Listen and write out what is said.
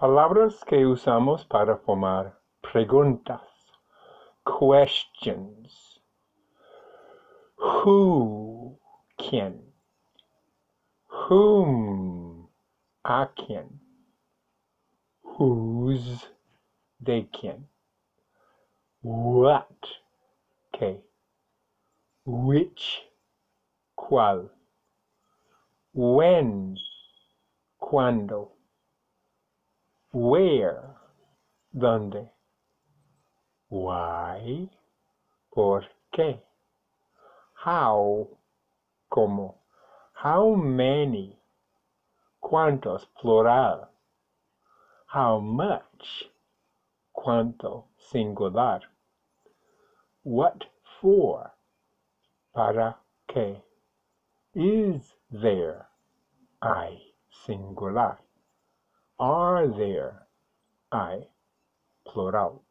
Palabras que usamos para formar preguntas. Questions. Who, quién. Whom, a quién. Whose, de quién. What, qué. Which, cuál. When, cuándo. Where, dónde. Why, por qué. How, cómo. How many, cuántos, plural. How much, cuánto, singular. What for, para qué. Is there, I, singular. Are there, I, plural.